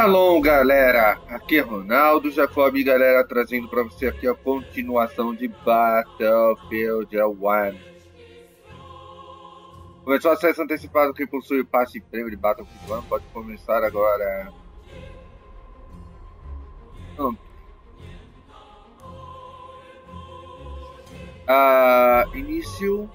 Shalom, galera! Aqui é Ronaldo Jacob, galera, trazendo para você aqui a continuação de Battlefield 1. Começou acesso antecipado, quem possui o passe e prêmio de Battlefield 1 pode começar agora. Hum. Ah, início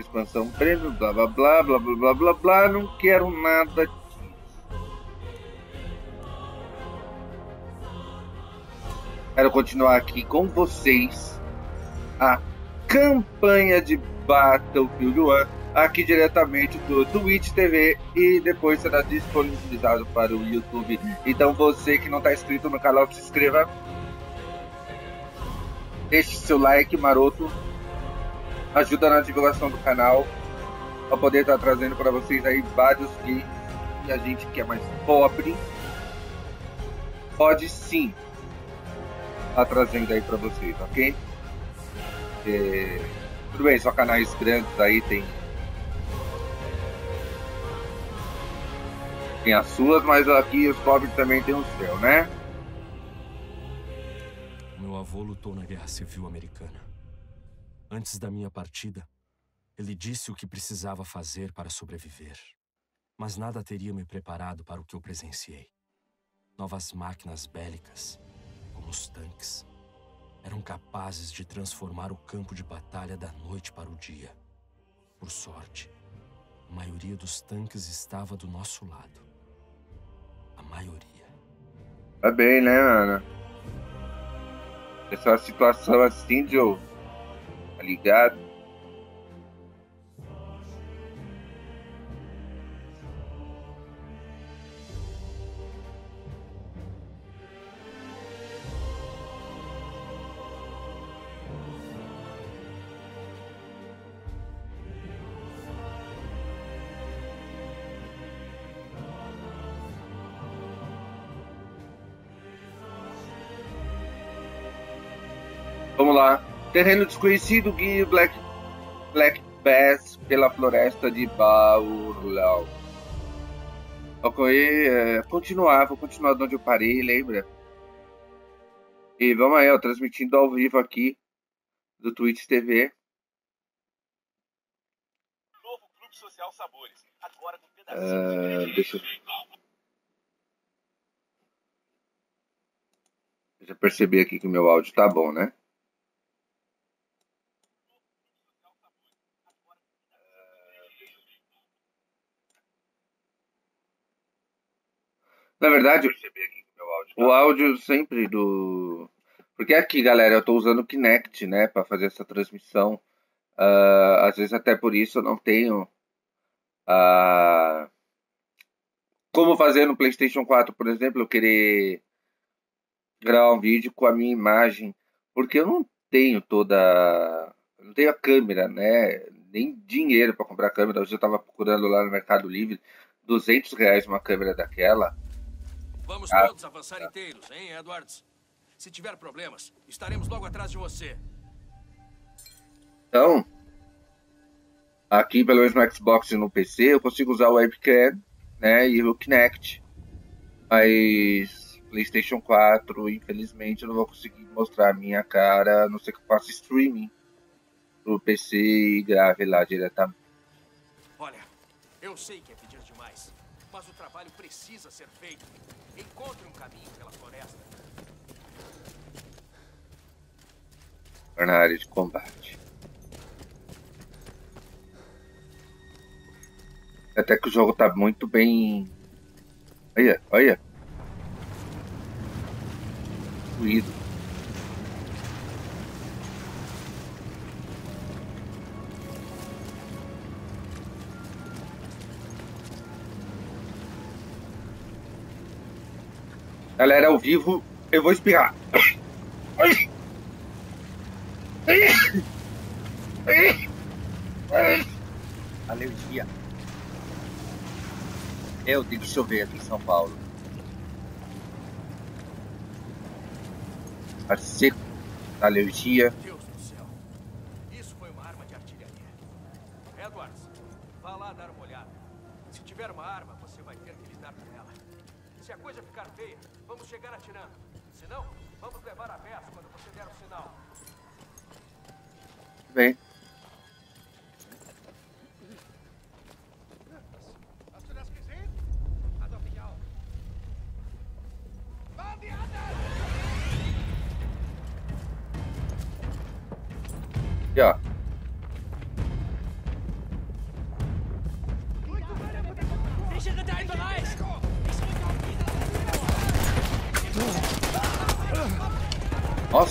expansão prêmio, blá blá blá blá blá blá blá blá, não quero nada. Quero continuar aqui com vocês a campanha de Battlefield 1 aqui diretamente do Twitch TV e depois será disponibilizado para o YouTube. Então você que não está inscrito no canal, se inscreva. Deixe seu like maroto ajuda na divulgação do canal, para poder estar tá trazendo para vocês aí vários games e a gente que é mais pobre pode sim estar tá trazendo aí para vocês, ok? É, tudo bem, só canais grandes aí tem tem as suas, mas aqui os pobres também tem o seu, né? Meu avô lutou na Guerra Civil Americana. Antes da minha partida, ele disse o que precisava fazer para sobreviver. Mas nada teria me preparado para o que eu presenciei. Novas máquinas bélicas, como os tanques, eram capazes de transformar o campo de batalha da noite para o dia. Por sorte, a maioria dos tanques estava do nosso lado. A maioria. Tá bem, né, Ana? Essa situação assim, Joe tá ligado? Vamos lá. Terreno desconhecido guia Black, Black Bass pela floresta de Baurlau. Ok, é, continuar, vou continuar de onde eu parei, lembra? E vamos aí, ó, transmitindo ao vivo aqui do Twitch TV. Novo Clube Social Sabores, agora com pedacinhos uh, deixa eu... Deixa eu perceber aqui que o meu áudio tá bom, né? Na verdade, o áudio sempre do. Porque aqui, galera, eu estou usando o Kinect, né, para fazer essa transmissão. Uh, às vezes, até por isso, eu não tenho. Uh, como fazer no PlayStation 4, por exemplo, eu querer gravar um vídeo com a minha imagem, porque eu não tenho toda. Não tenho a câmera, né? Nem dinheiro para comprar câmera. Hoje eu estava procurando lá no Mercado Livre 200 reais uma câmera daquela. Vamos ah. todos avançar inteiros, hein, Edwards? Se tiver problemas, estaremos logo atrás de você. Então, aqui pelo menos no Xbox e no PC, eu consigo usar o webcam né, e o Kinect. Mas PlayStation 4, infelizmente, eu não vou conseguir mostrar a minha cara, a não ser que eu faça streaming pro PC e grave lá diretamente. Olha, eu sei que é pedir demais, mas o trabalho precisa ser feito. Encontre um caminho pela floresta. Na área de combate. Até que o jogo tá muito bem. Olha, olha. Fluido. Galera, ao vivo, eu vou espirrar. Alergia. Eu tenho que chover aqui em São Paulo. Tá seco. Alergia.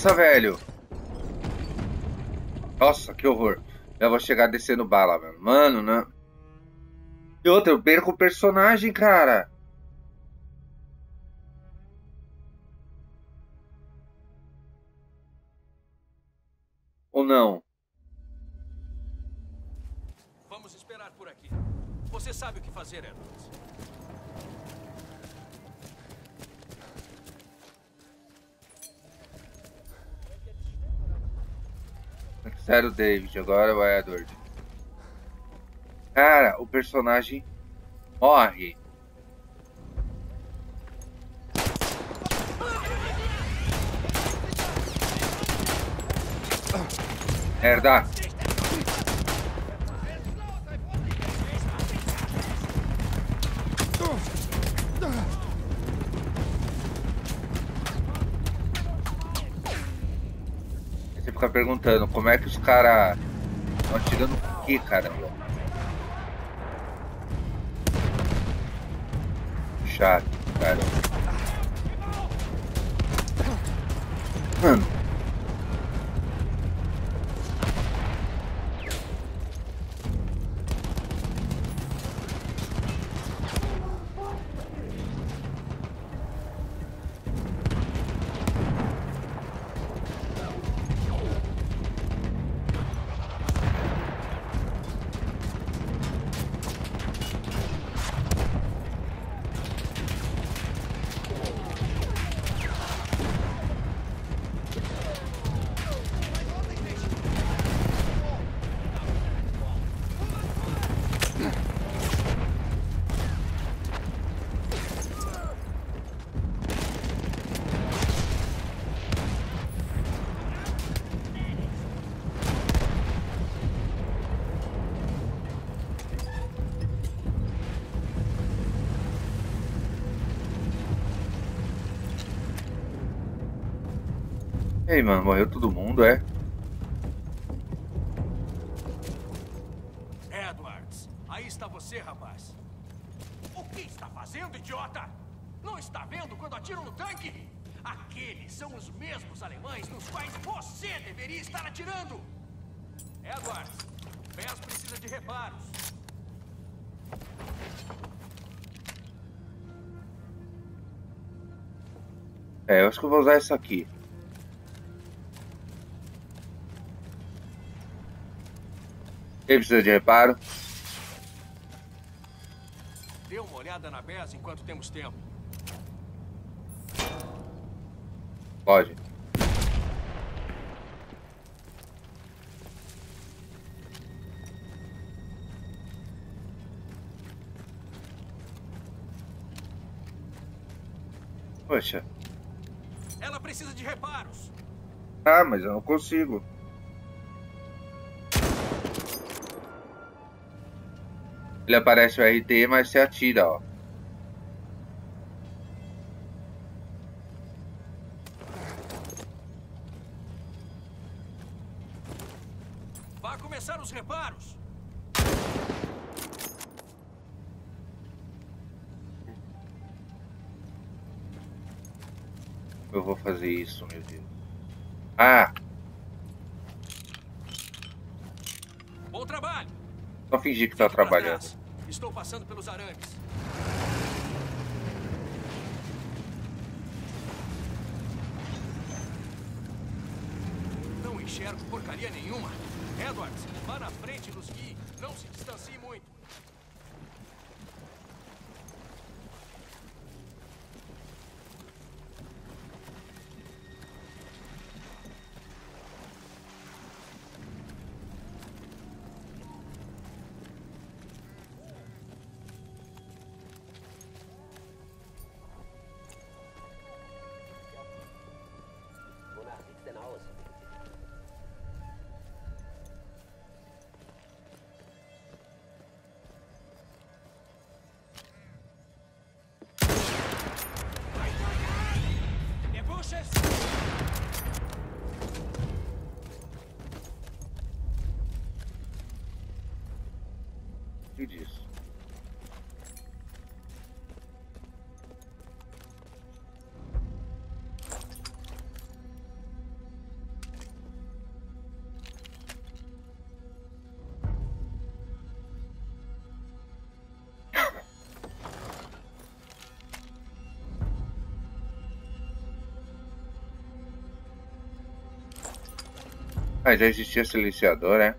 Nossa, velho. Nossa, que horror. Eu vou chegar descendo bala, mano. Mano, né? E outra, eu perco o personagem, cara. David. Agora vai, Edward. Cara, o personagem morre. Merda. Aí Você fica perguntando como é que os caras estão atirando o que, caramba? Chato, cara. E aí, mano, morreu todo mundo, é? Edwards, aí está você, rapaz. O que está fazendo, idiota? Não está vendo quando atiro no tanque? Aqueles são os mesmos alemães nos quais você deveria estar atirando. Edwards, Bess precisa de reparos. É, eu acho que eu vou usar isso aqui. Quem precisa de reparo? Dê uma olhada na Bess enquanto temos tempo. Pode. Poxa. Ela precisa de reparos. Ah, mas eu não consigo. Ele aparece o RT, mas você atira, ó. Vá começar os reparos. Eu vou fazer isso, meu Deus. Ah, Bom trabalho. Só fingir que tá trabalhando. Estou passando pelos arames. Não enxergo porcaria nenhuma. Edwards, vá na frente nos guie. Não se distancie muito. Ah, já existia silenciador, né?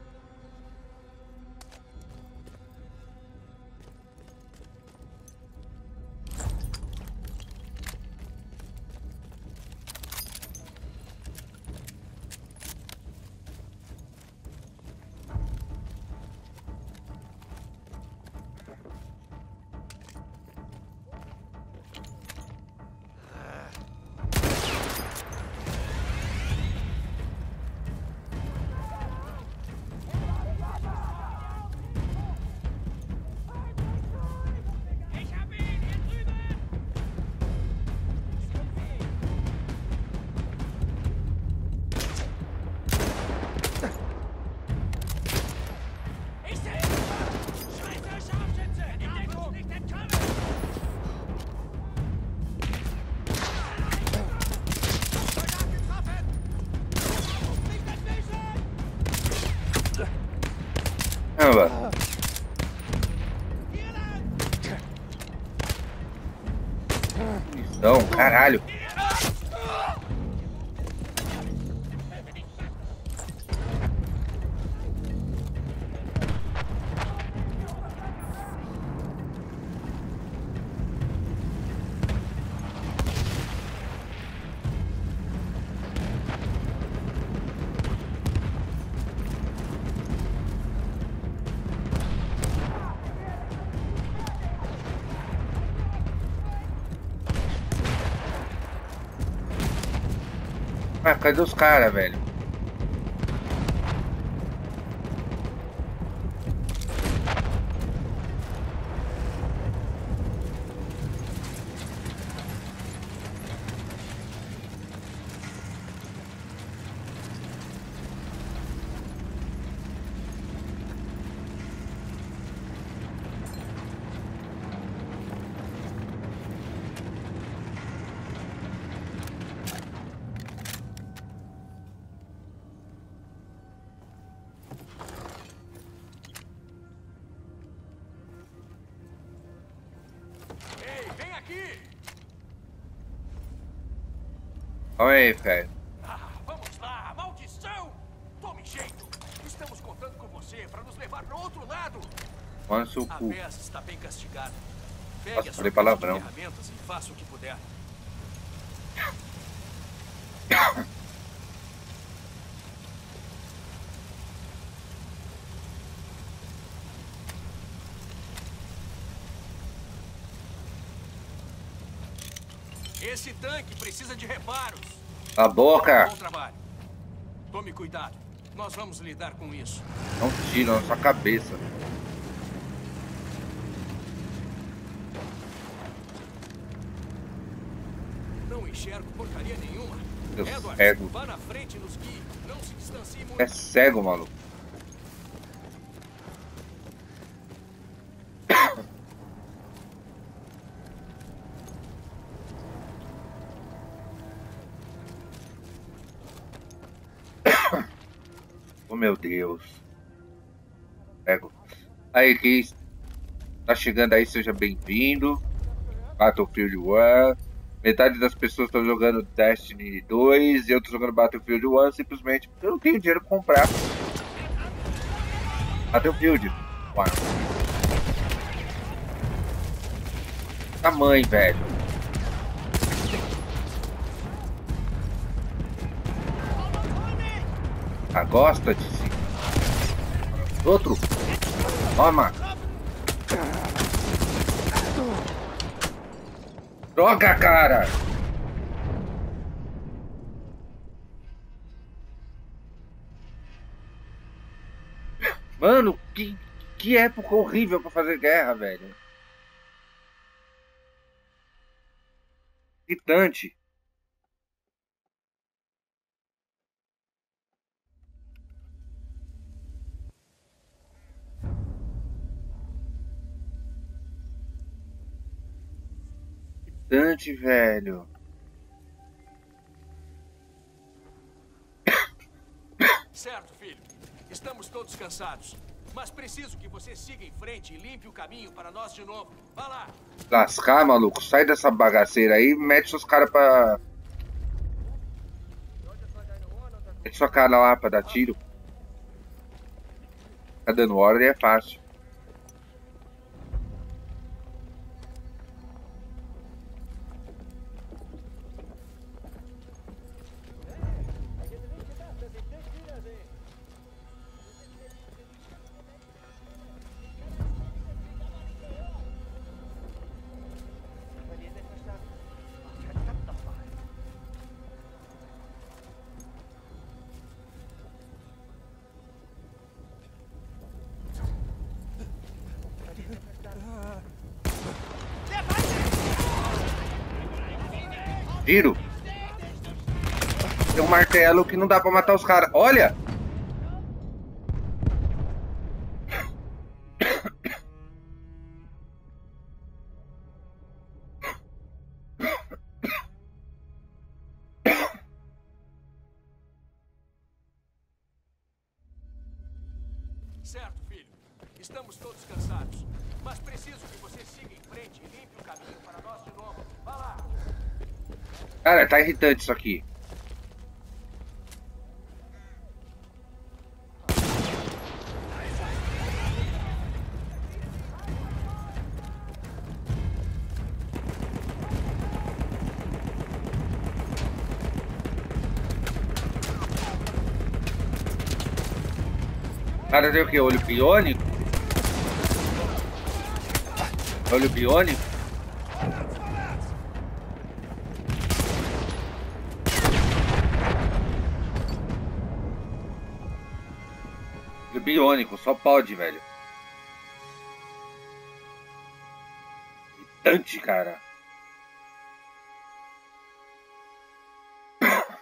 Ah, cadê os caras, velho? Aí, velho. Ah, vamos lá, maldição! Tome jeito! Estamos contando com você para nos levar para outro lado! Manda seu A cu. peça está bem castigada. Pegue Nossa, a falei palavrão. ferramentas e faça o que puder. Esse tanque precisa de reparos. A boca! Tome cuidado. Nós vamos lidar com isso. Não tira na sua cabeça. Não enxergo porcaria nenhuma. Eu Edwards, cego. vá na frente nos guie. Não se distancie muito. É cego, maluco. Oh meu Deus. Pego. Aí, quem tá chegando aí, seja bem-vindo. Battlefield 1. Metade das pessoas estão jogando Destiny 2 e eu tô jogando Battlefield 1 simplesmente porque eu não tenho dinheiro pra comprar. Battlefield 1. Tamanho, velho. Ah, gosta de si. Outro. Toma. Droga, cara. Mano, que, que época horrível pra fazer guerra, velho. Irritante. Irritante, velho. Certo, filho. Estamos todos cansados. Mas preciso que você siga em frente e limpe o caminho para nós de novo. Vá lá. Lascar, maluco. Sai dessa bagaceira aí e mete seus caras pra. Mete sua cara lá pra dar tiro. Tá dando ordem é fácil. Giro. Tem um martelo que não dá pra matar os caras. Olha! Certo, filho. Estamos todos cansados. Mas preciso que você siga em frente e limpe o caminho para nós de novo. Vá lá. Cara, tá irritante isso aqui. Cara, tem o que? Olho biônico? Olho biônico? Biônico, só pode, velho. Irritante, cara.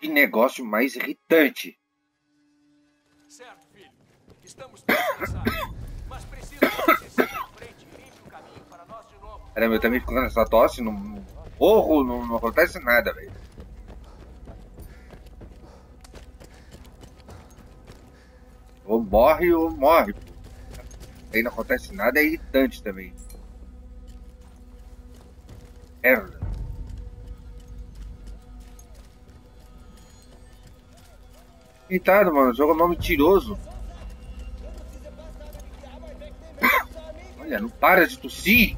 Que negócio mais irritante. Certo, filho. Estamos todos cansados. Mas preciso que você siga em frente e o caminho para nós de novo. Caramba, eu também fico nessa tosse, não não morro, não, não acontece nada, velho. Ou morre ou morre, pô. Aí não acontece nada, é irritante também. Merda. Irritado, mano. O jogo é mó mentiroso. Olha, não para de tossir.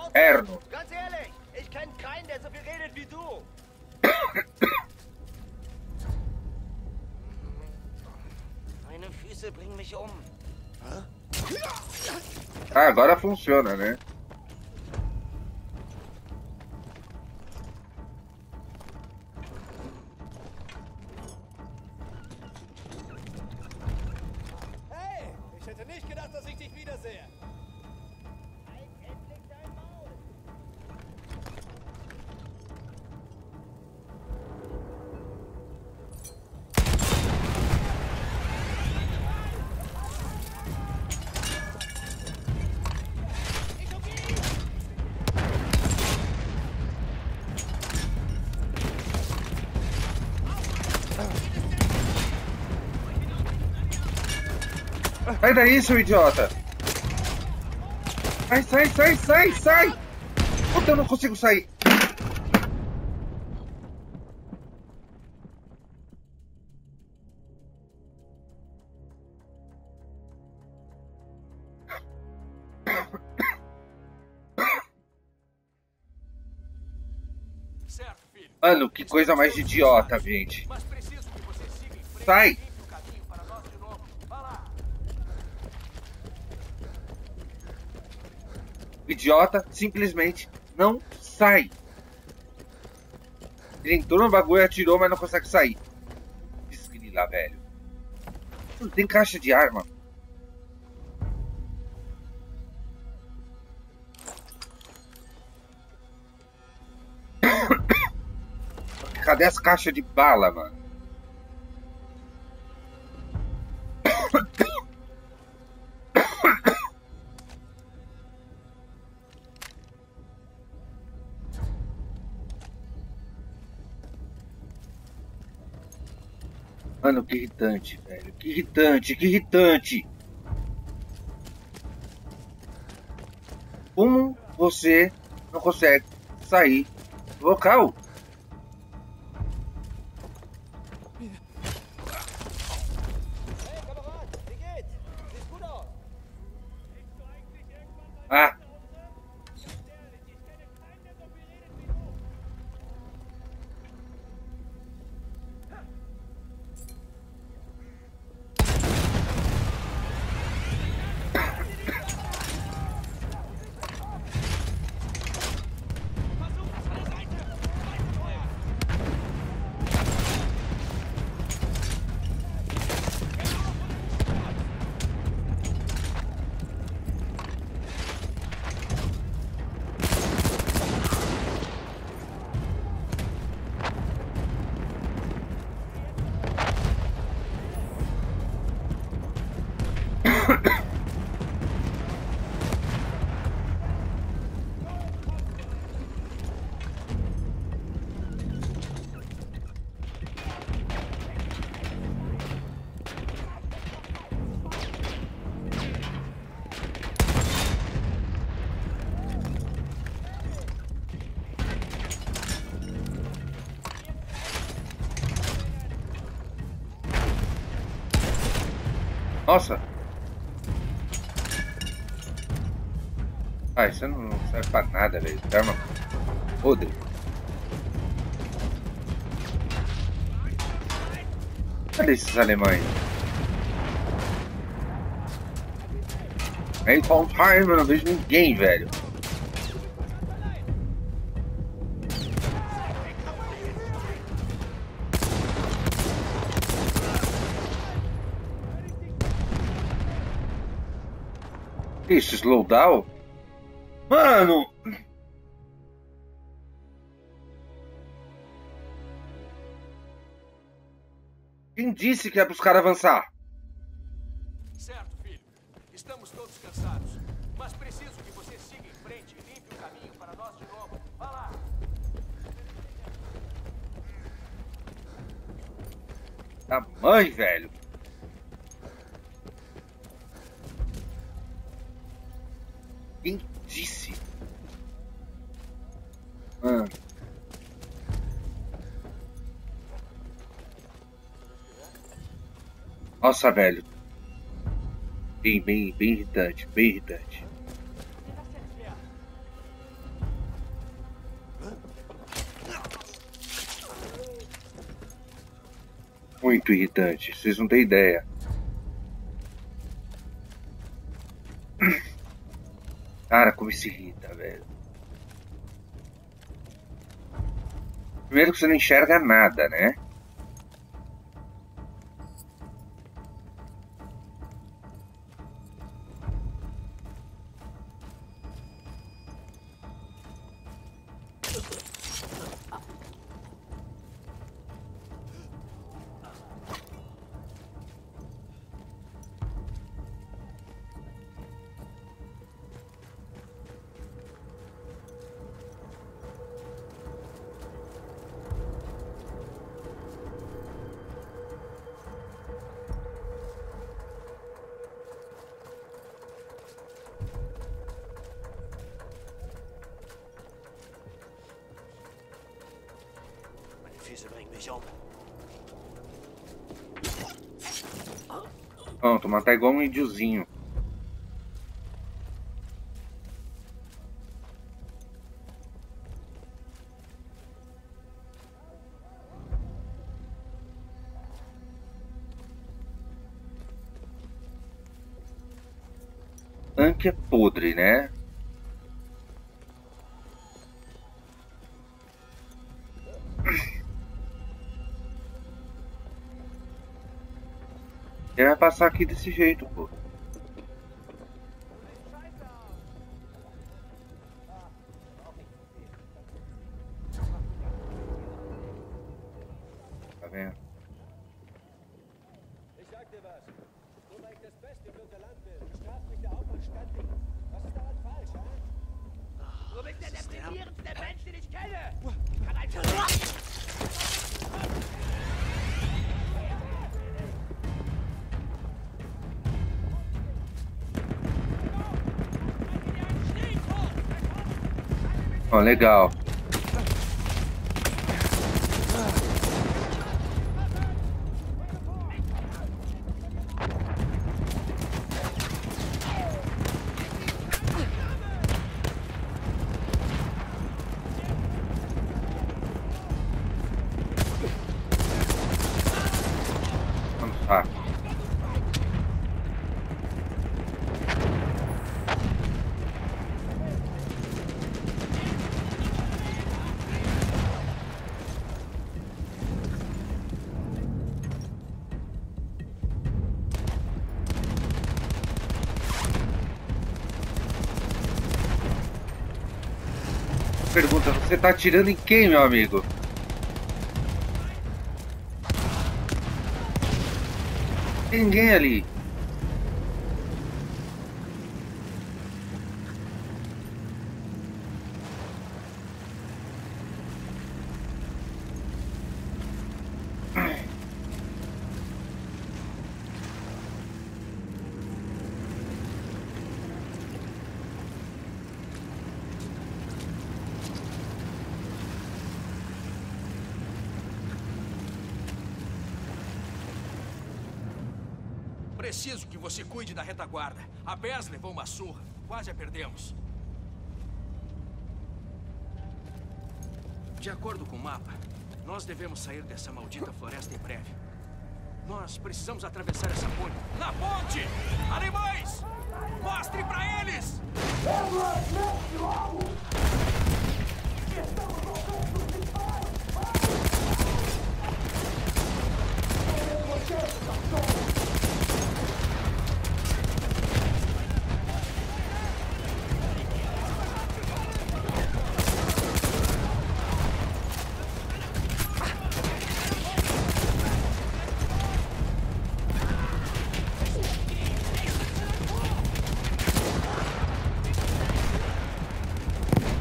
Mal? Erno. Ganz ehrlich, ich kenne keinen, der so viel redet wie du. Meine Füße bringen mich um. Ah, agora funciona, né? Hey, ich hätte nicht gedacht, dass ich dich wiedersehe. Sai daí, seu idiota! Sai, sai, sai, sai, sai! Puta, eu não consigo sair! Mano, que coisa mais idiota, gente. Sai. e limpe o caminho para nós de novo. Vá lá. O idiota simplesmente não sai. Ele entrou no bagulho, atirou, mas não consegue sair. Desgrila, velho. Não tem caixa de arma. Cadê as caixas de bala, mano? Mano, que irritante, velho. Que irritante, que irritante. Como você não consegue sair do local? Serve pra nada, velho. Arma podre. Cadê esses alemães? Aí, Tom Time, eu não vejo ninguém, velho. Isso, slowdown? Mano! Quem disse que é pros caras avançar? Certo, filho. Estamos todos cansados. Mas preciso que você siga em frente e limpe o caminho para nós de novo. Vá lá. Da mãe, velho. Nossa, velho. Bem, bem, bem irritante, bem irritante. Muito irritante, vocês não têm ideia. Cara, como isso irrita, velho. Primeiro que você não enxerga nada, né? Pronto, matar igual um índiozinho. Tanque é podre, né? Passar aqui desse jeito, pô? Legal. Você tá atirando em quem, meu amigo? Tem ninguém ali. Preciso que você cuide da retaguarda. A Bess levou uma surra. Quase a perdemos. De acordo com o mapa, nós devemos sair dessa maldita floresta em breve. Nós precisamos atravessar essa ponte. Na ponte! Animais! Mostre pra eles!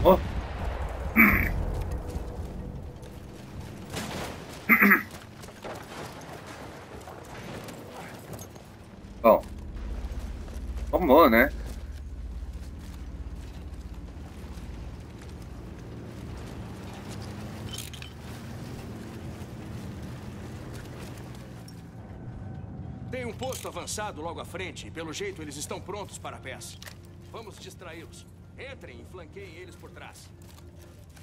Ó. Bom. Vamos, né? Tem um posto avançado logo à frente e, pelo jeito, eles estão prontos para a peça. Vamos distraí-los. Entrem e flanqueiem eles por trás.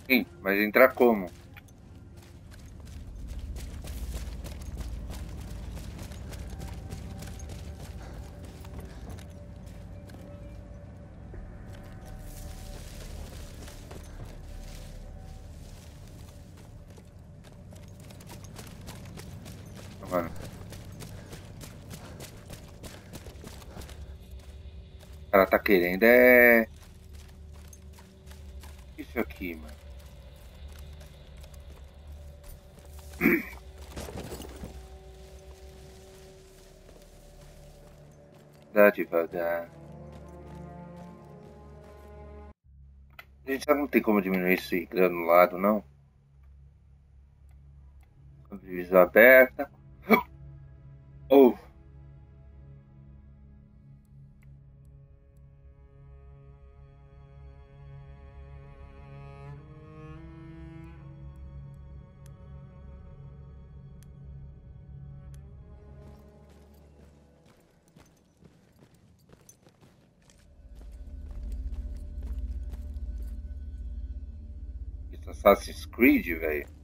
Sim, mas entrar como? Querendo é. Isso aqui, mano. Dá devagar. A gente já não tem como diminuir esse granulado, não. Visão aberta. Assassin's Creed, velho.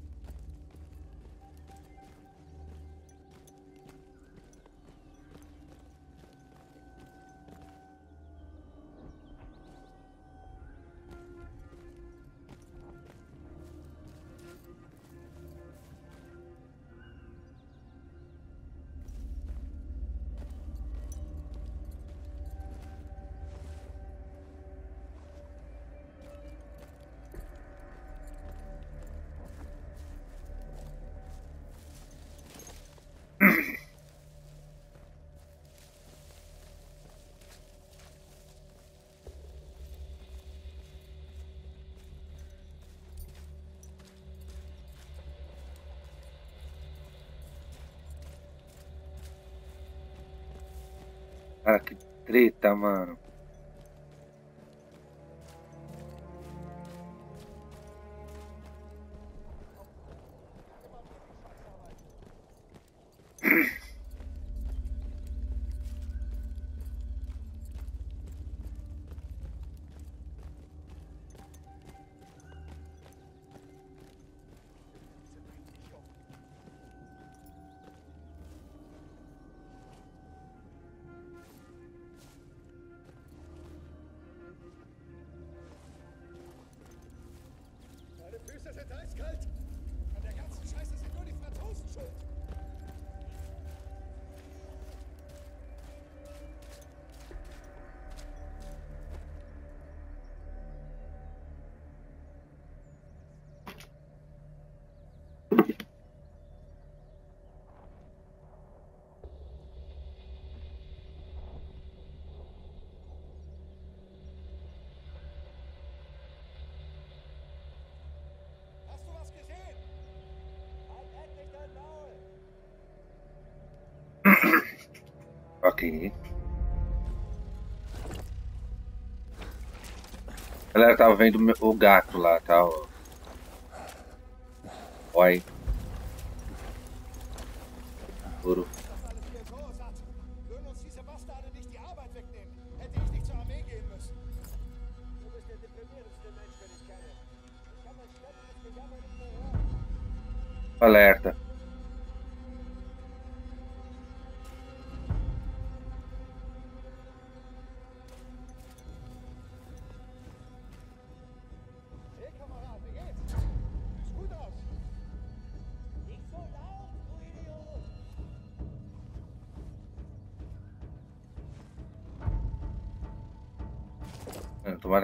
Treta, mano. Entendi. Galera tava vendo o gato lá, tá? Oi. Ouro.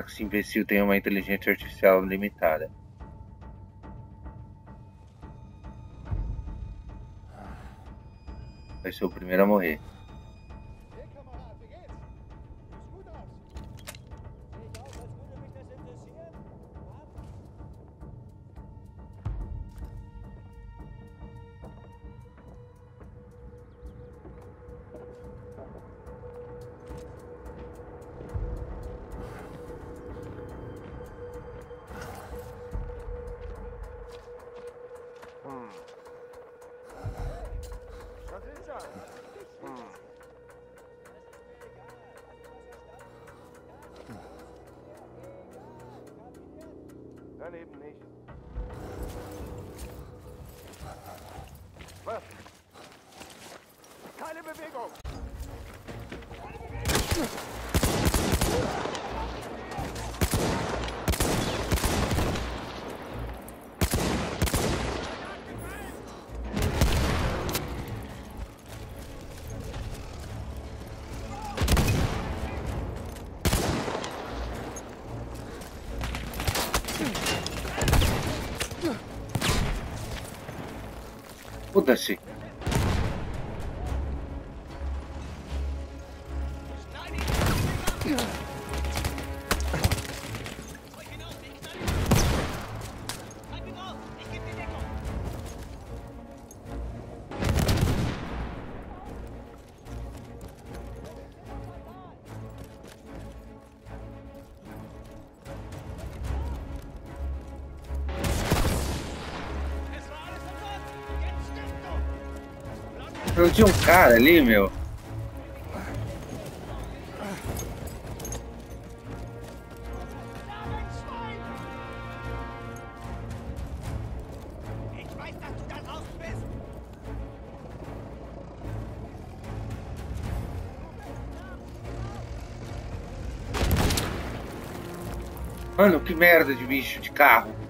esse imbecil tem uma inteligência artificial limitada. Vai ser o primeiro a morrer. Foda-se. tinha um cara ali, meu. Mano, que merda de bicho de carro.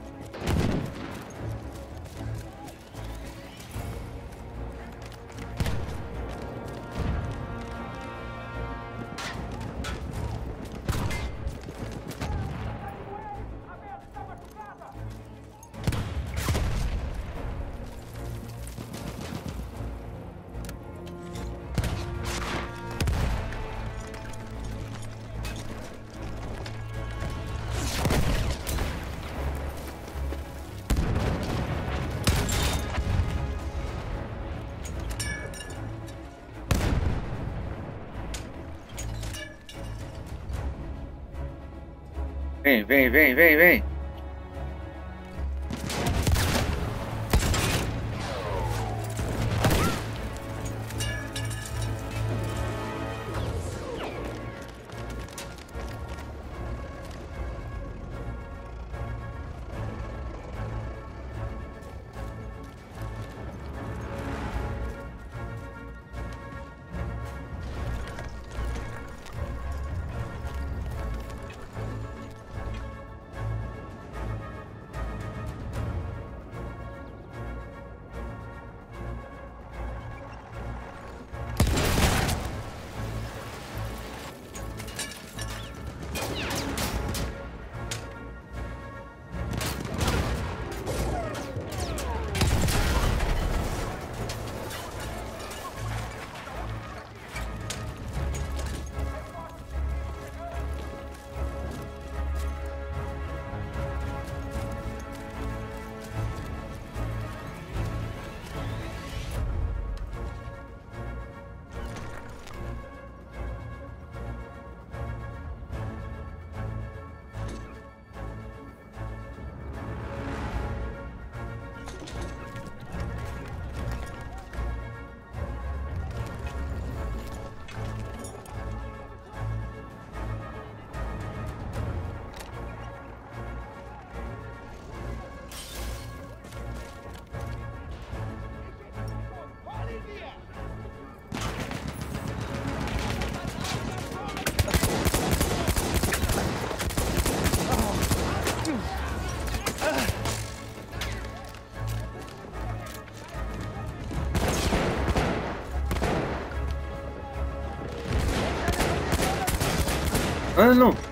vem, vem. Mano!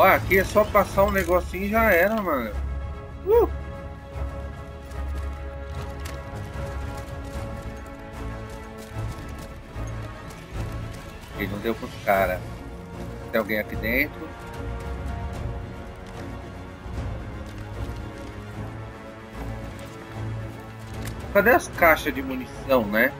Olha, aqui é só passar um negocinho e já era, mano. Uh! Ele não deu pros caras. Tem alguém aqui dentro? Cadê as caixas de munição, né?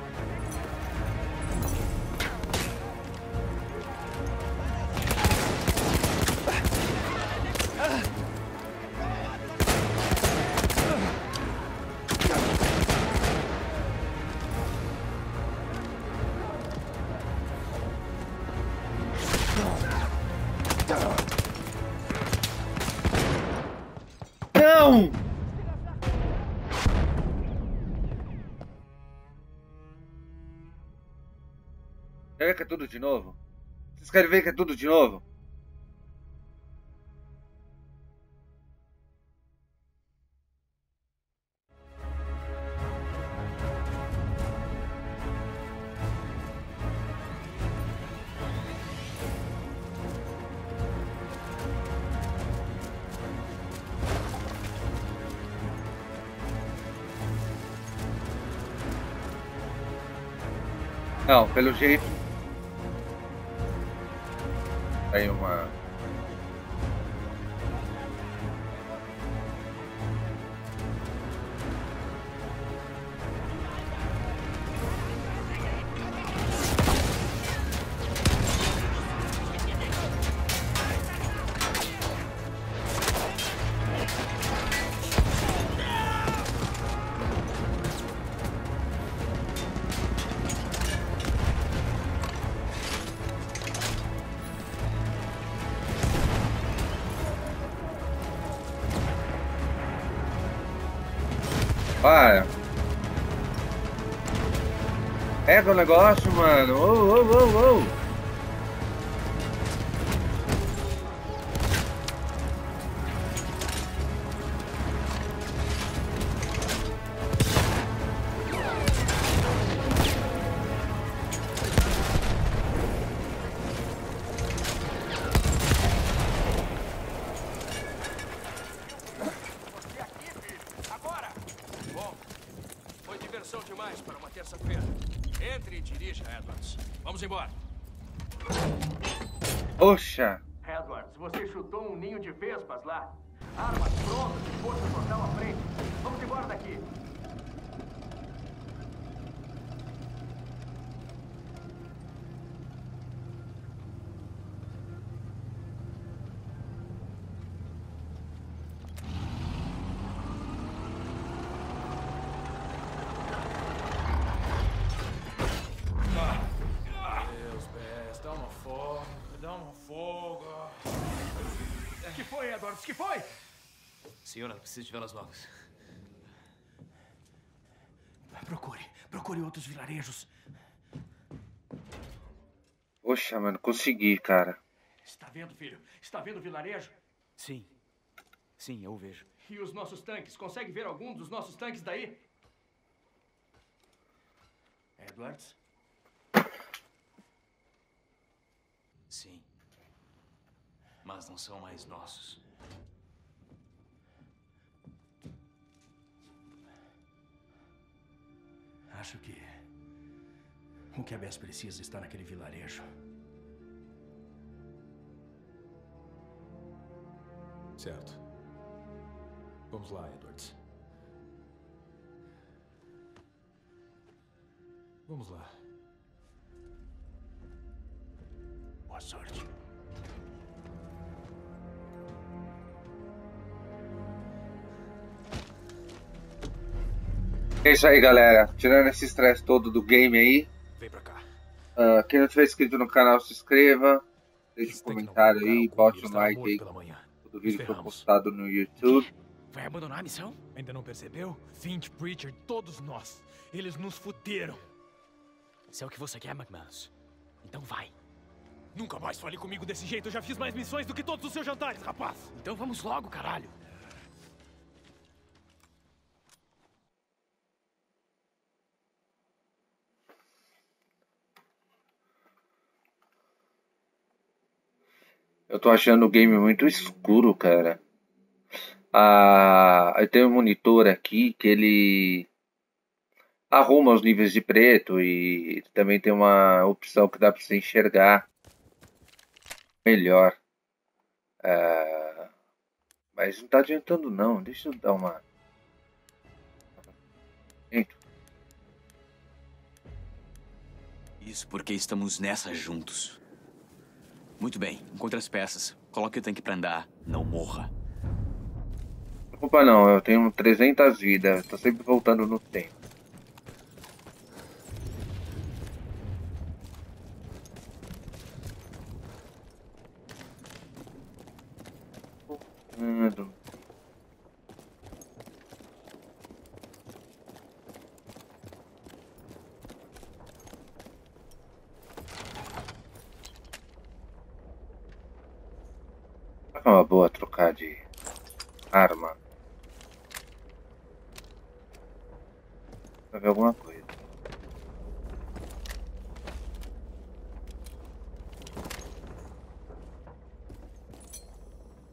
De novo? Vocês querem ver que é tudo de novo? Não, pelo jeito. Negócio, vespas lá. Armas prontas e força total à frente. Vamos embora daqui. Deus, Bess, dá uma folga, dá uma folga. O que foi, Edwards? O que foi? Senhora, preciso de velas novas. Procure. Procure outros vilarejos. Poxa, mano, consegui, cara. Está vendo, filho? Está vendo o vilarejo? Sim. Sim, eu vejo. E os nossos tanques? Consegue ver algum dos nossos tanques daí? Edwards? Sim. Mas não são mais nossos. Acho que o que a Bess precisa está naquele vilarejo. Certo. Vamos lá, Edwards. Vamos lá. Boa sorte. É isso aí, galera. Tirando esse estresse todo do game aí. Vem pra cá. Uh, quem não tiver inscrito no canal, se inscreva. Deixe um comentário aí, bote um like aí. Todo vídeo foi postado no YouTube. Vai abandonar a missão? Ainda não percebeu? Finch, Preacher, todos nós. Eles nos fuderam. Se é o que você quer, McManus, então vai. Nunca mais fale comigo desse jeito. Eu já fiz mais missões do que todos os seus jantares, rapaz. Então vamos logo, caralho. Eu tô achando o game muito escuro, cara. Ah, eu tenho um monitor aqui que ele arruma os níveis de preto e também tem uma opção que dá para você enxergar melhor. Ah, mas não tá adiantando não. Deixa eu dar uma. Isso porque estamos nessa juntos. Muito bem, encontre as peças. Coloque o tanque pra andar. Não morra. Opa, não, eu tenho 300 vidas. Tô sempre voltando no tempo. É uma boa trocar de arma. Pra ver alguma coisa.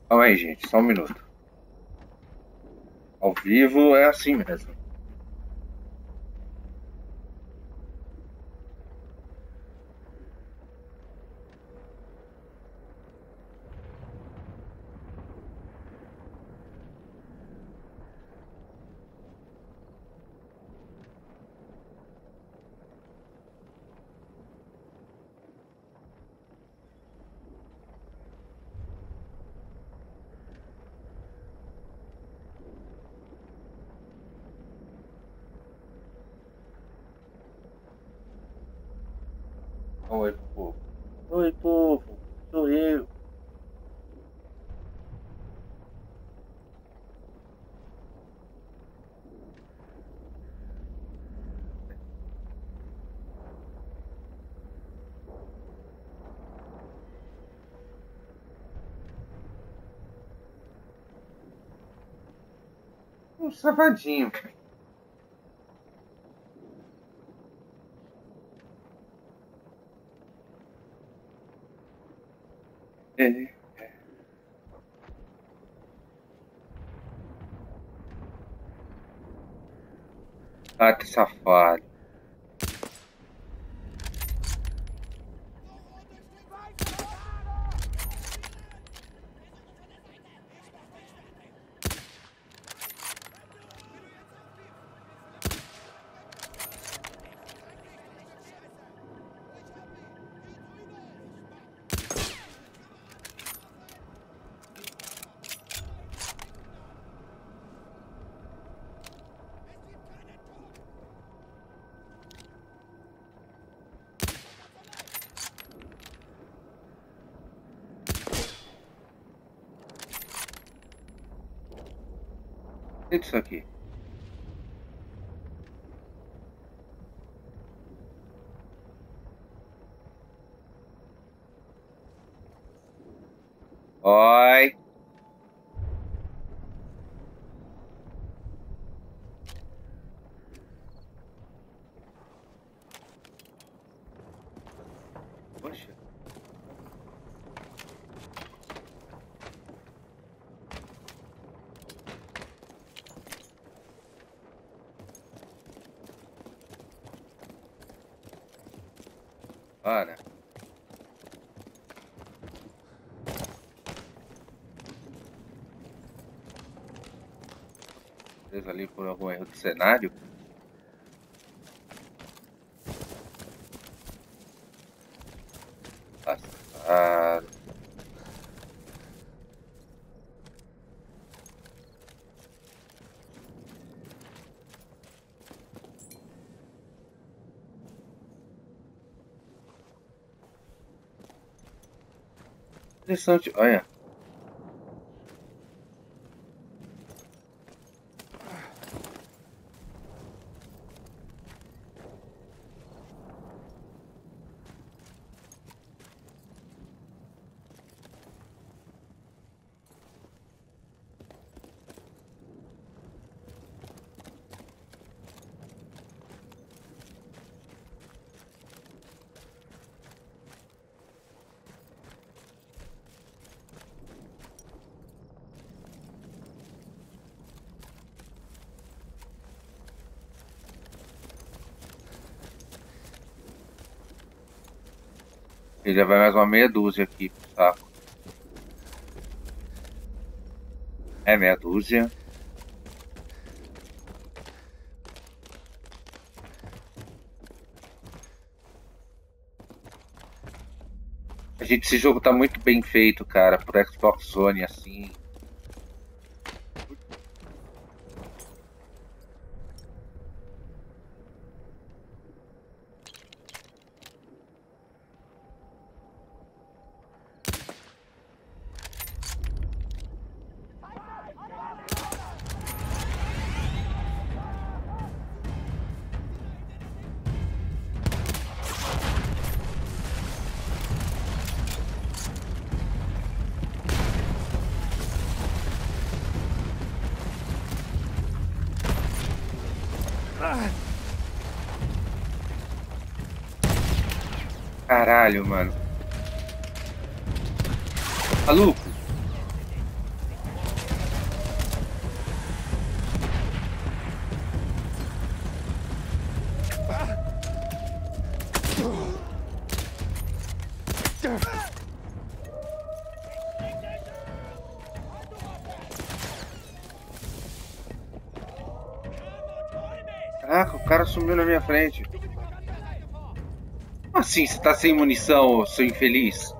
Calma aí, gente, só um minuto. Ao vivo é assim mesmo. Oi, povo. Oi, povo. Sou eu. Safadinho. É. Ah, que safado. É isso aqui? ali por algum erro do cenário. Passar. Interessante, olha. Ele vai mais uma meia dúzia aqui saco. É meia dúzia. A gente, esse jogo tá muito bem feito, cara, pro Xbox One assim. Caralho, mano. Maluco. Caraca, o cara sumiu na minha frente. Assim você tá sem munição, seu infeliz?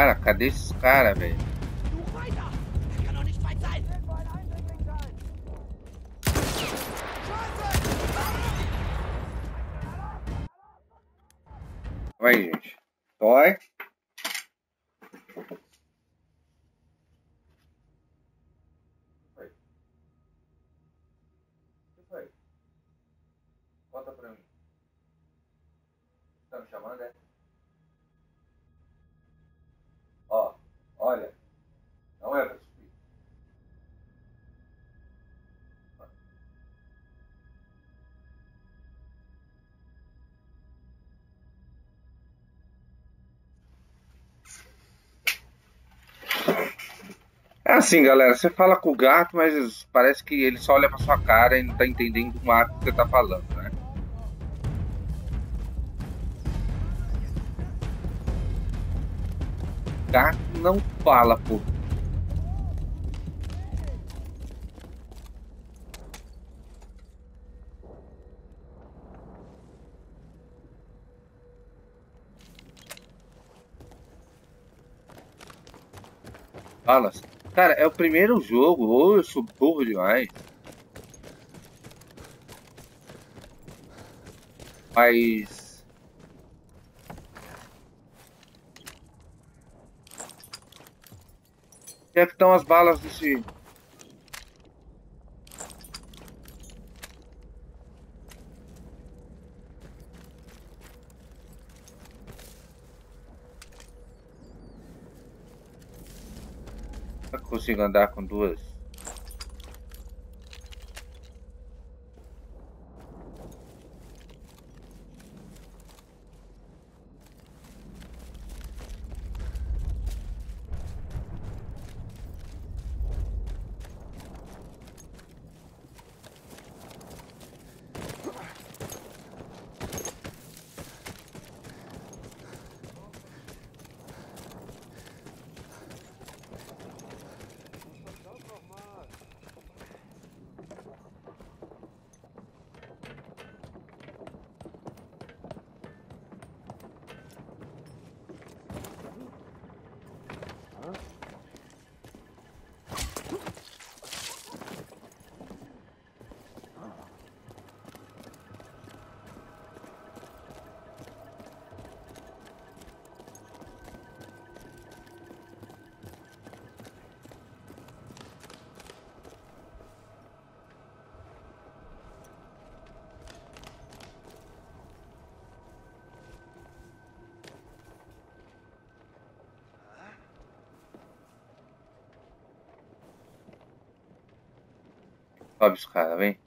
Cara, cadê esses caras, velho? Assim, galera, você fala com o gato, mas parece que ele só olha pra sua cara e não tá entendendo o mato que você tá falando, né? Gato não fala, pô. Fala. Cara, é o primeiro jogo, ou eu sou burro demais. Mas. É que estão as balas desse. Consigo andar com duas. Sobe os caras, vem.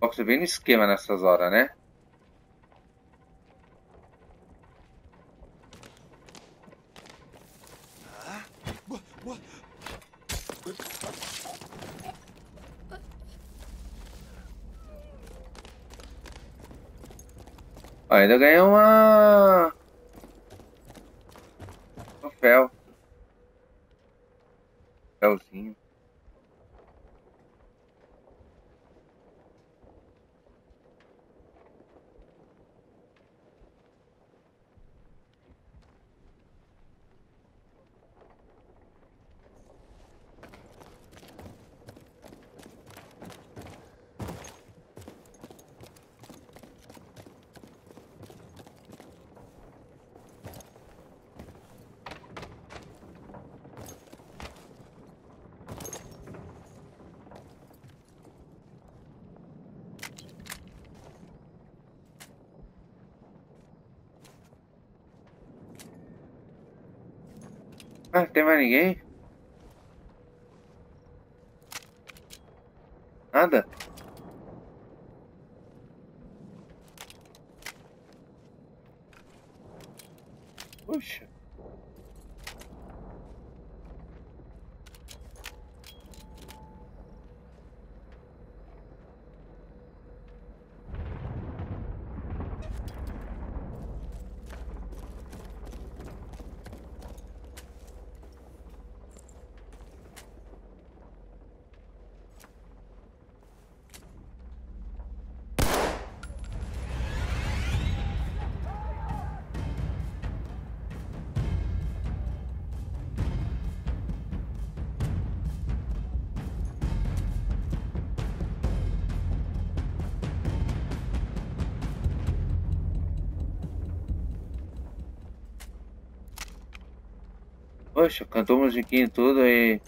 Você vem no esquema nessas horas, né? Ainda ganhei uma. Troféu. Ah, tem mais ninguém? Poxa, cantou musiquinha e tudo aí.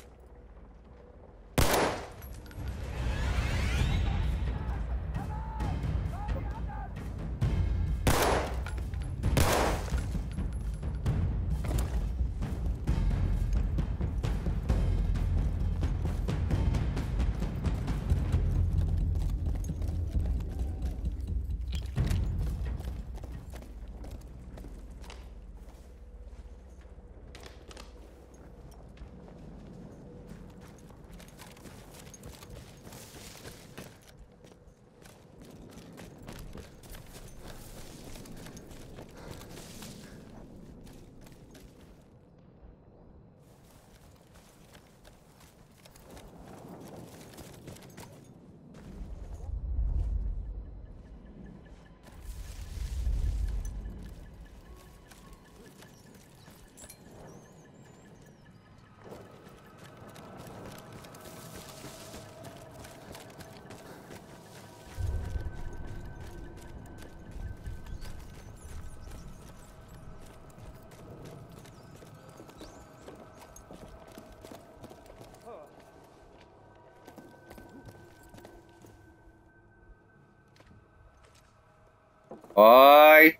Oi.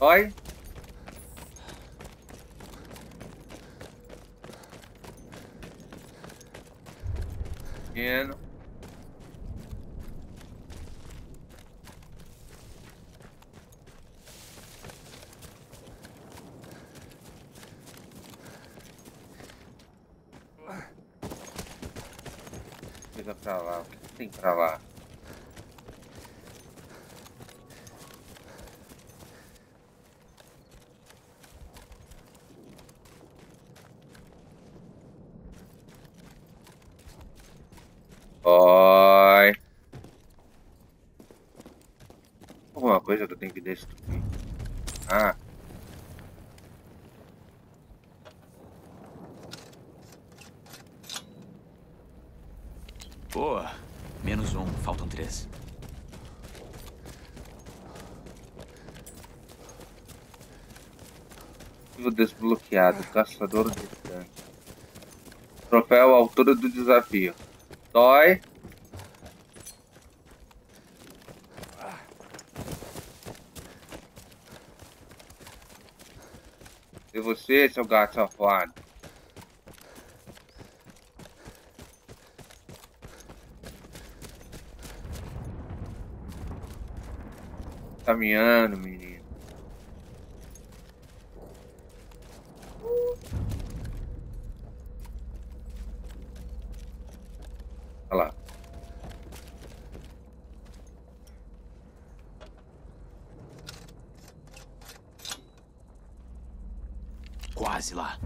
Oi. Pequeno. Chega pra tem pra lá? Oi. Alguma coisa que eu tenho que destruir. Ah. Boa. Menos um, faltam três. Objetivo desbloqueado. Caçador de tanque. Troféu à altura do desafio. Dói. E você, seu gato safado? Caminhando, menino. Olha lá. Quase lá.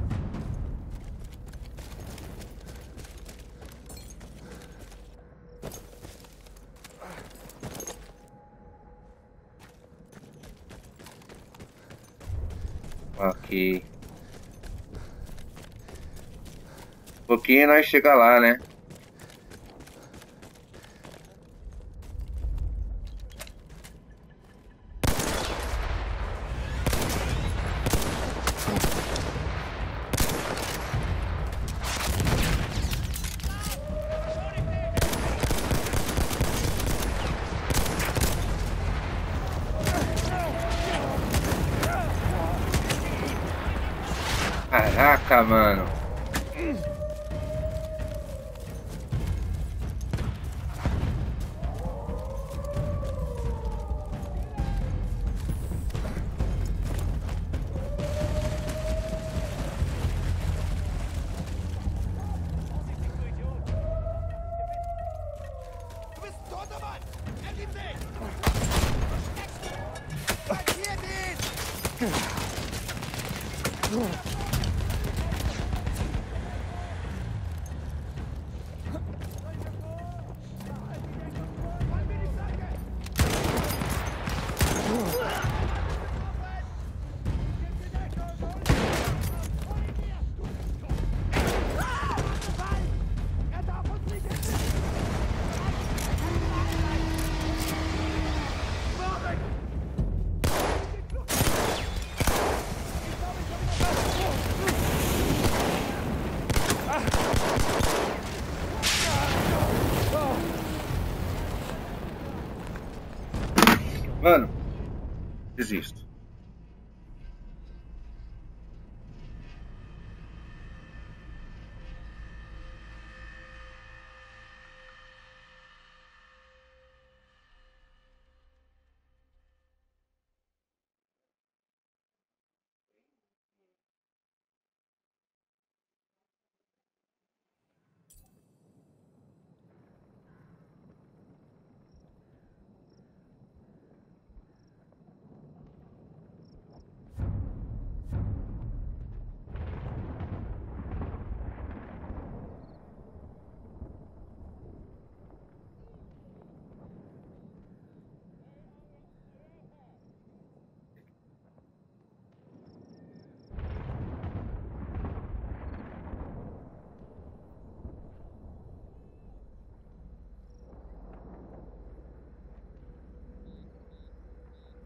Ok. Um pouquinho nós chega lá, né?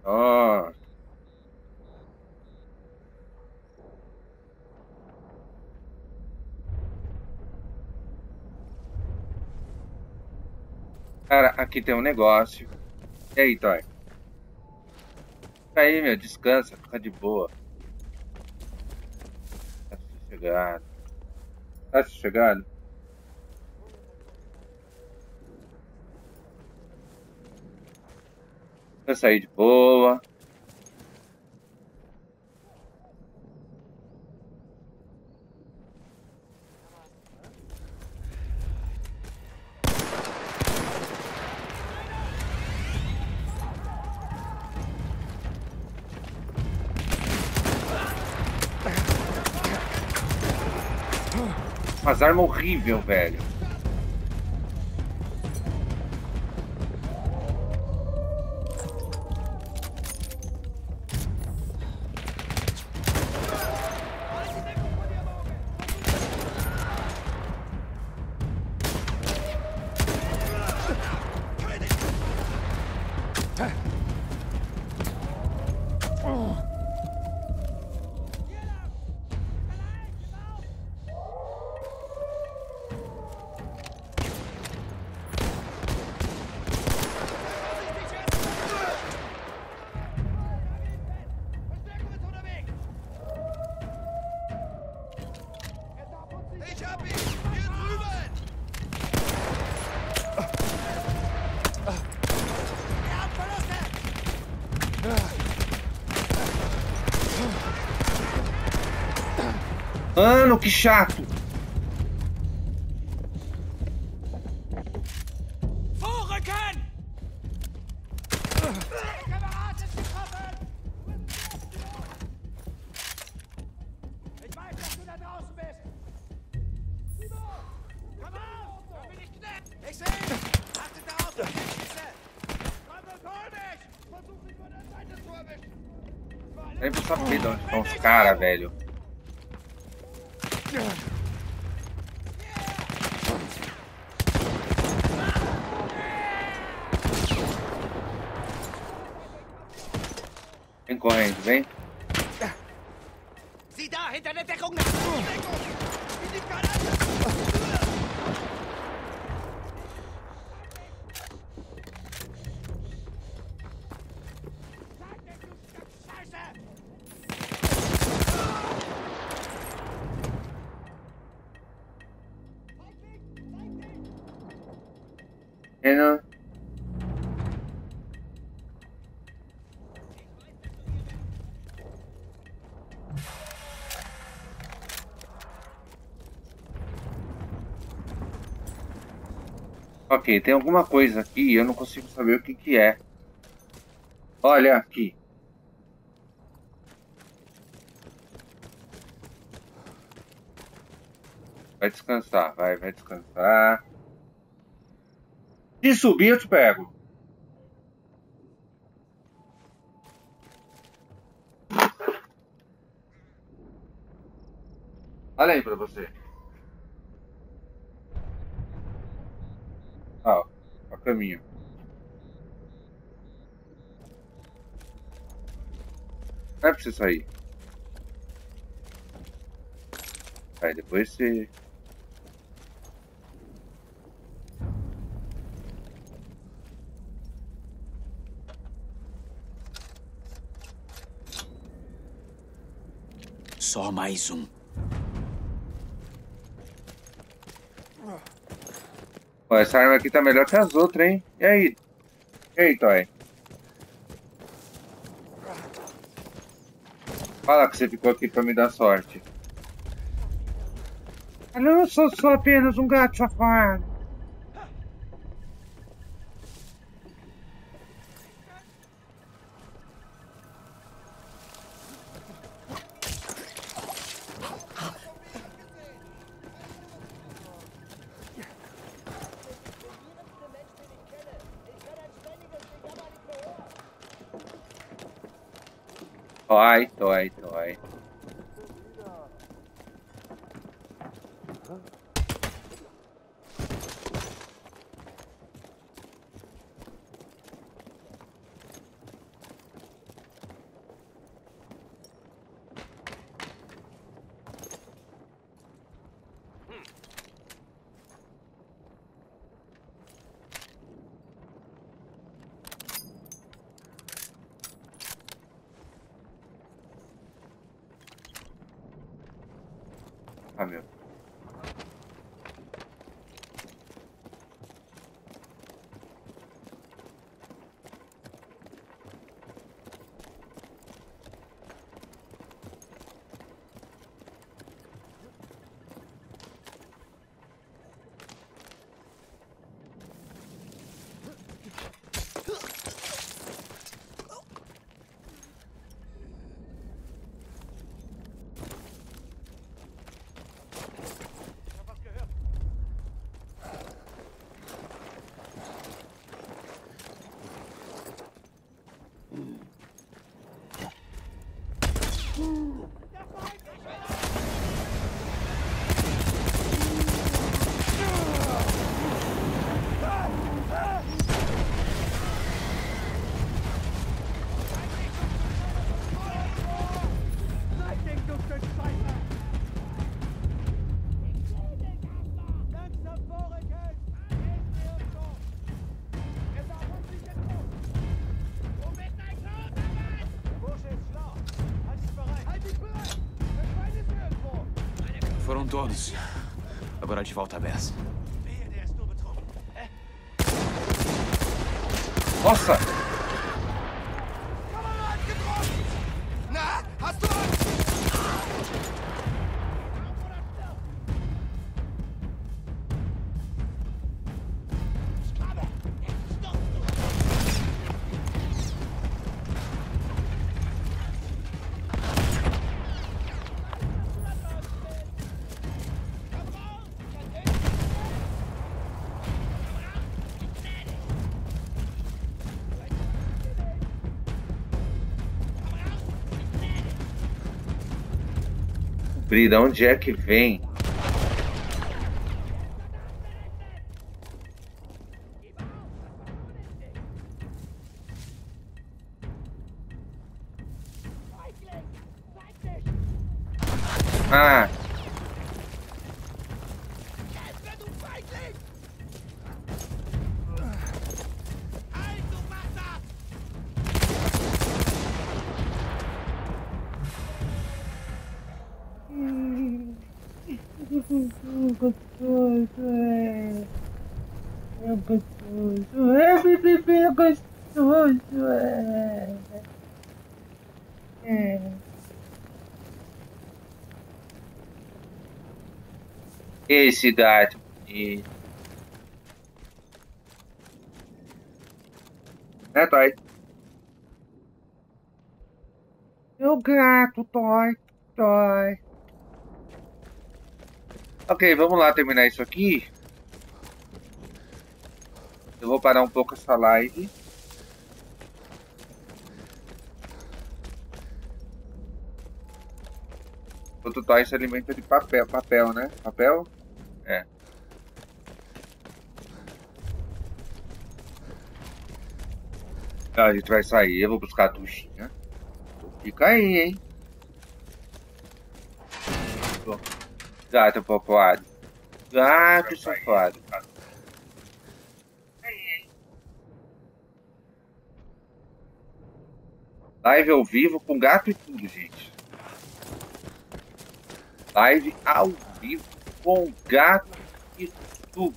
Nossa. Cara, aqui tem um negócio. E aí, Toy? Fica aí, meu, descansa, fica de boa. Tá sossegado. Tá sossegado? Aí de boa. Umas armas horríveis, velho. Zu erwischen! Nem pra saber de onde estão os caras, velho. Tem alguma coisa aqui eu não consigo saber o que que é. Olha aqui. Vai descansar, vai, vai descansar. Se subir, eu te pego. Olha aí pra você. Ó, ó o caminho. Não é pra você sair. Aí depois você. Só mais um. Ó, essa arma aqui tá melhor que as outras, hein? E aí? E aí, Toy? Fala que você ficou aqui pra me dar sorte. Eu não sou só apenas um gato safado. Toy, toy, toy. De volta a Bess. Brida, onde é que vem? Gato. E... É, Toy. O gato, Toy, Toy. Ok, vamos lá terminar isso aqui. Eu vou parar um pouco essa live. O Toy se alimenta de papel, papel, né? Papel? É. Ah, A gente vai sair, eu vou buscar a duchinha. Fica aí, hein? Gato popoado. Gato safado. Live ao vivo com gato e tudo, gente. Live ao vivo com gato e tudo.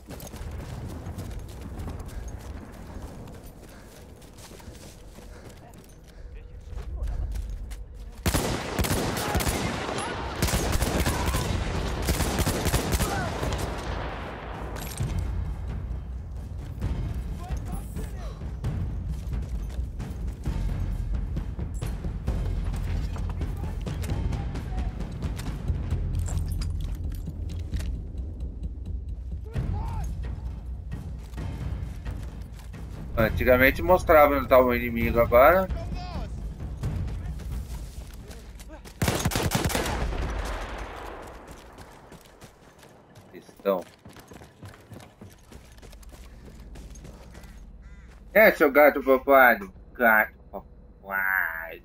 Antigamente mostrava onde estava o inimigo, agora. Estão. É, seu gato popado. Gato popado.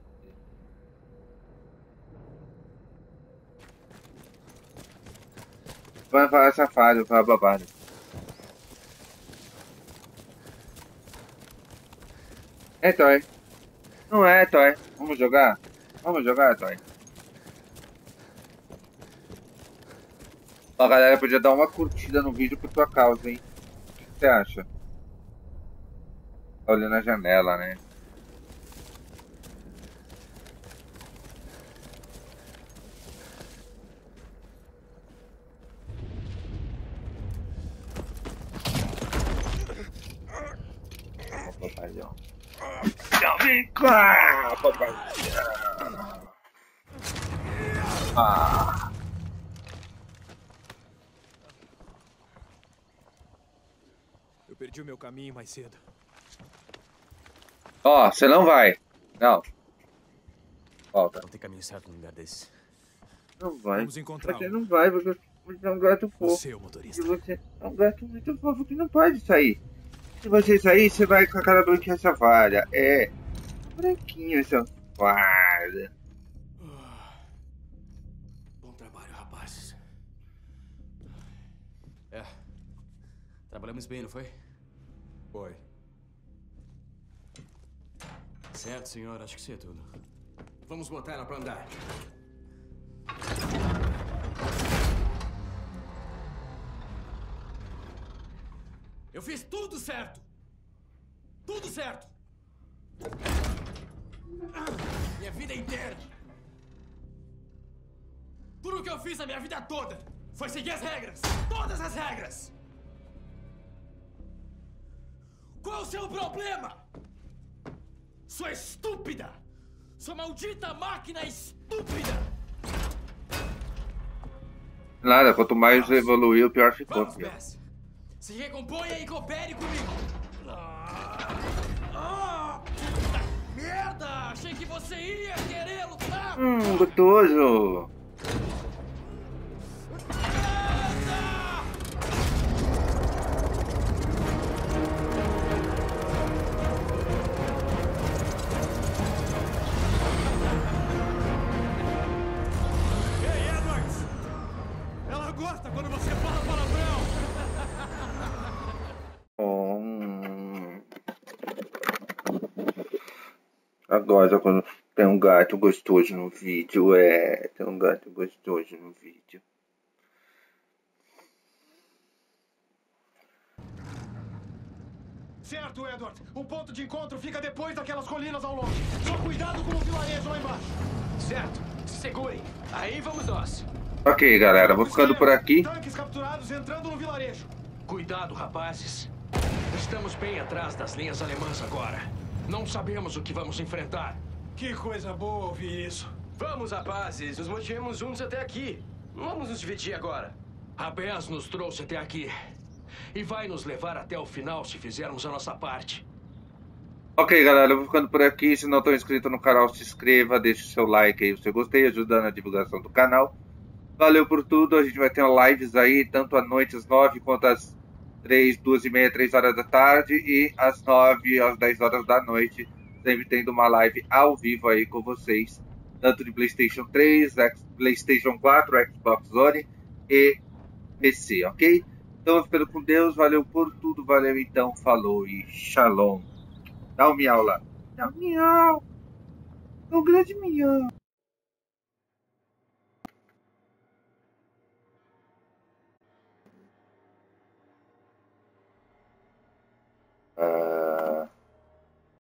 Vai falar safado, falar babado. É, Toy. Não é, Toy. Vamos jogar? Vamos jogar, Toy. A galera podia dar uma curtida no vídeo por tua causa, hein? O que você acha? Tá olhando a janela, né? Ó, papaião. Não, vem cá, papaião. Ah. Eu perdi o meu caminho mais cedo. Ó, você não vai. Não. Volta. Não tem caminho certo num lugar desse. Não vai. Vamos encontrá-lo. Você não vai, porque você é um gato fofo. Você é o E motorista. você é um gato muito fofo que não pode sair. Se você sair, você vai com a cara branquinha essa valha. É. Branquinho essa valha. Bom trabalho, rapazes. É. Trabalhamos bem, não foi? Foi. Certo, senhor. Acho que isso é tudo. Vamos botar ela pra andar. Eu fiz tudo certo! Tudo certo! Minha vida inteira! Tudo que eu fiz a minha vida toda foi seguir as regras! Todas as regras! Qual é o seu problema? Sua estúpida! Sua maldita máquina estúpida! Nada, quanto mais evoluiu, pior ficou. Vamos. Bess! Se recomponha e coopere comigo! Ah! Ah! Merda! Achei que você ia querer lutar! Hum, gostoso. Quando você fala palavrão! Hum. Agora, quando tem um gato gostoso no vídeo, é. Tem um gato gostoso no vídeo. Certo, Edward. O ponto de encontro fica depois daquelas colinas ao longe. Só cuidado com o vilarejo lá embaixo. Certo, se segurem. Aí vamos nós. Ok, galera, vou ficando por aqui. Tanques capturados entrando no vilarejo. Cuidado, rapazes. Estamos bem atrás das linhas alemãs agora. Não sabemos o que vamos enfrentar. Que coisa boa ouvir isso. Vamos, rapazes, nos mantivemos juntos até aqui. Vamos nos dividir agora. A BES nos trouxe até aqui. E vai nos levar até o final se fizermos a nossa parte. Ok, galera, eu vou ficando por aqui. Se não estão inscrito no canal, se inscreva, deixe o seu like aí se você gostei, ajudando na divulgação do canal. Valeu por tudo. A gente vai ter lives aí, tanto à noite às 9 quanto às 3, 2 e meia, 3 horas da tarde e às 9 às 10 horas da noite. Sempre tendo uma live ao vivo aí com vocês, tanto de PlayStation 3, X- PlayStation 4, Xbox One e PC, ok? Então, ficando com Deus, valeu por tudo, valeu então, falou e shalom. Dá um miau lá. Dá um miau. É um grande miau. uh,